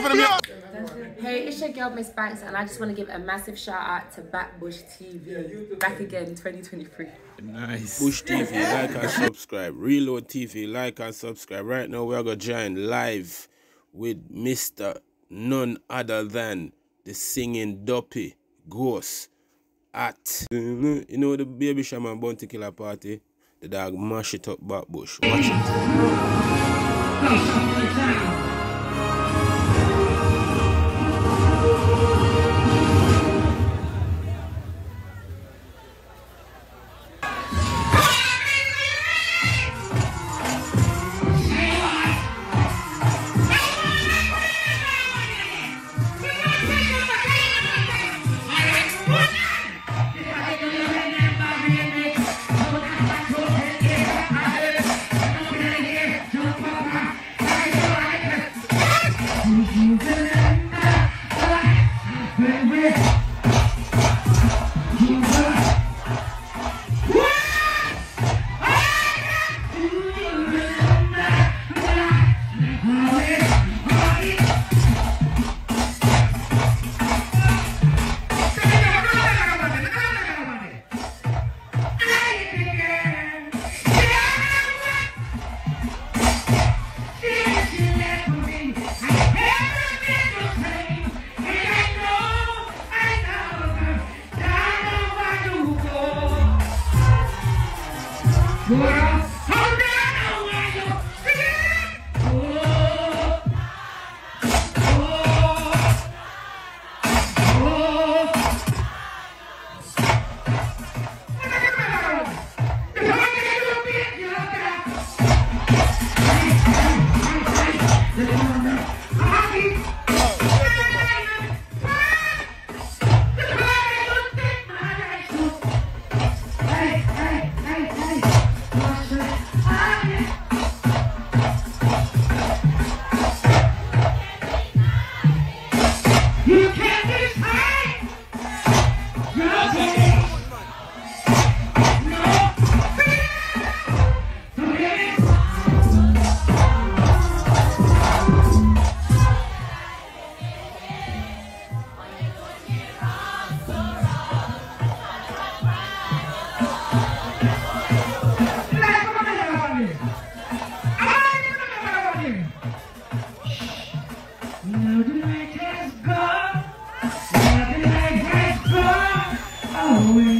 for them. Hey, it's your girl Miss Banks, and I just want to give a massive shout out to Backbush TV. Back again, 2023. Nice. Bush TV, like and subscribe. Reload TV, like and subscribe. Right now, we're going to join live with Mr. None other than the singing Duppy Ghost at, you know, the Baby Shaman Bounty Killer Party? The dog mash it up back bush. Watch it. away.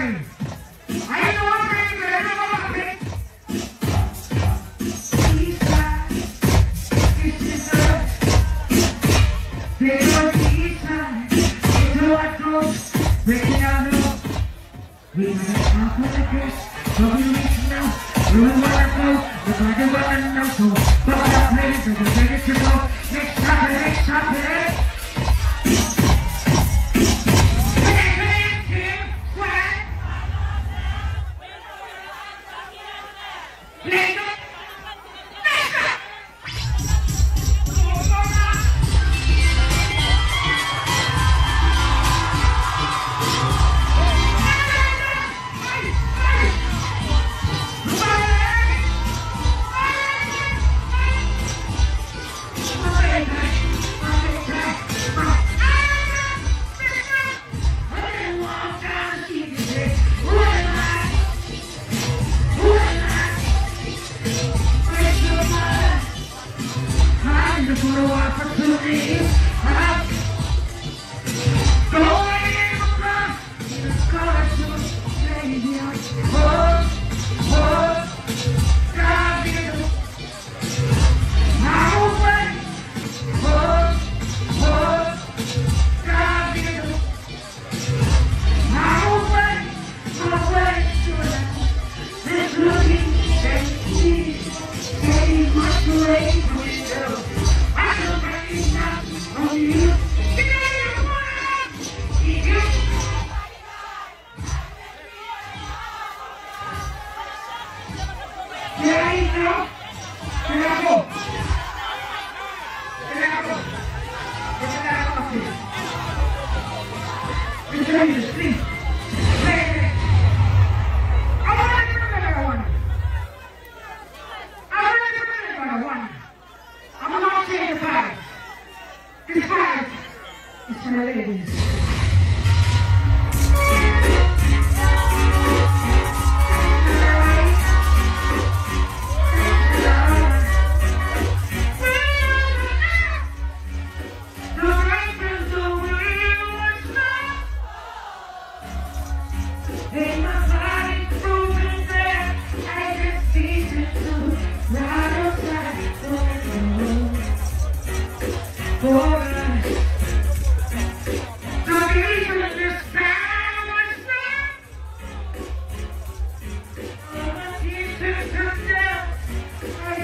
James. change the streets.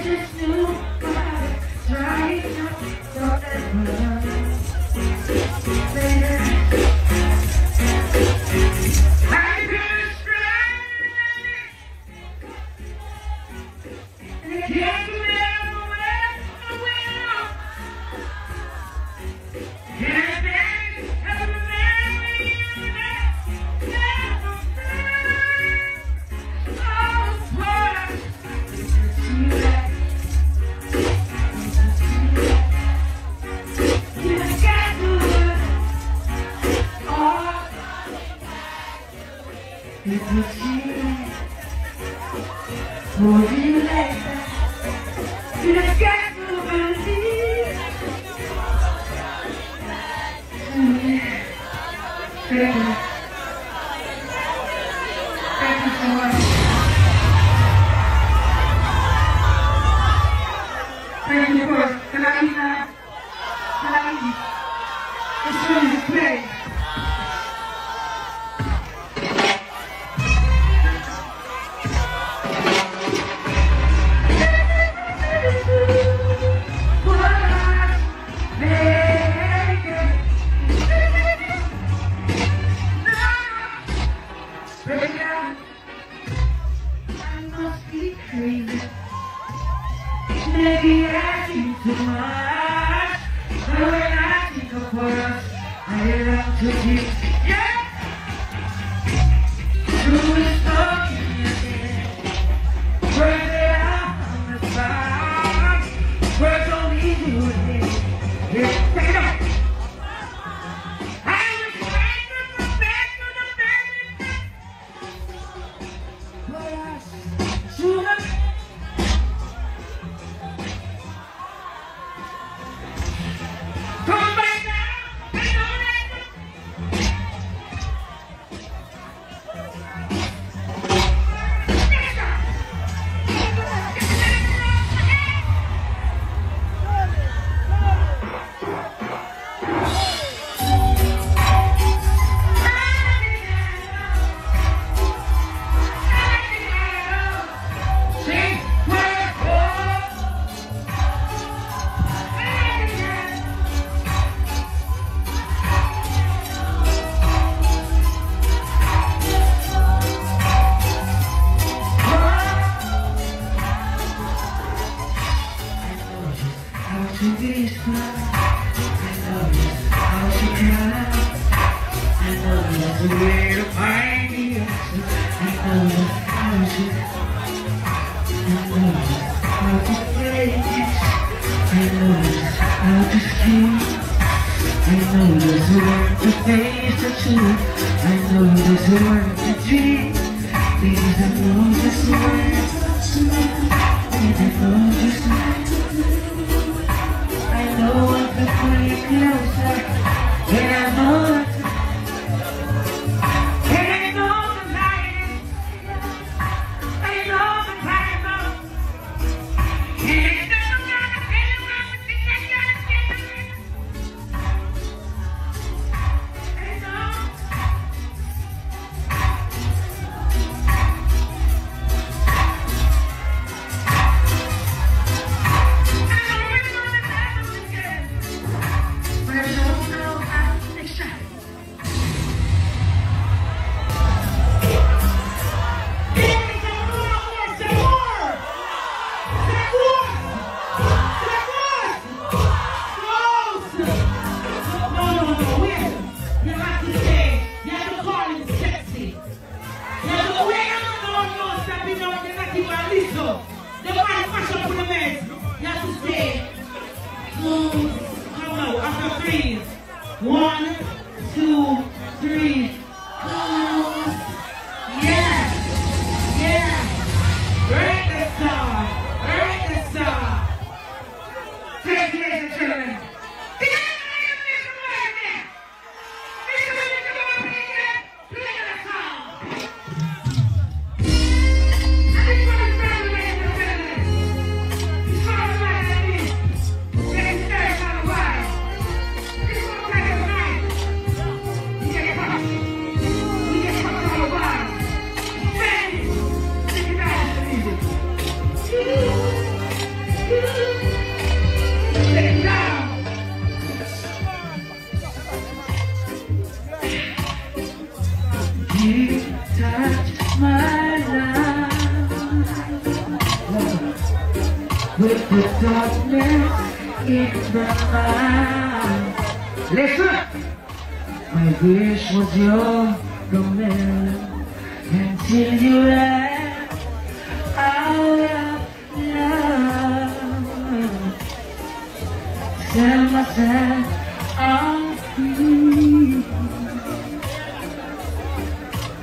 sister. down. I must be crazy. Maybe asking too much. But when I think of us, I am to be. Yeah! Know just the way to the answer. I know just how to. Play. I know how to. I know there's a to face the truth. I know there's a to dream. Know know. I know closer. With the darkness in the mind. Listen, my wish was your command until you left out of love. Tell myself I'm free.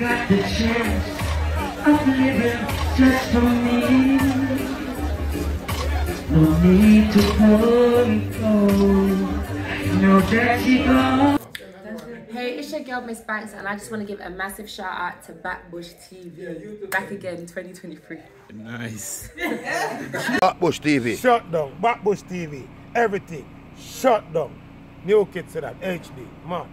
Got the chance of living just for me. No need to postpone. No dirty go. Hey, it's your girl Miss Banks, and I just want to give a massive shout out to Backbush TV. Back again, 2023. Nice. Bush TV. Shut down. Backbush TV. Everything. Shut down. New kids to that. HD. Man.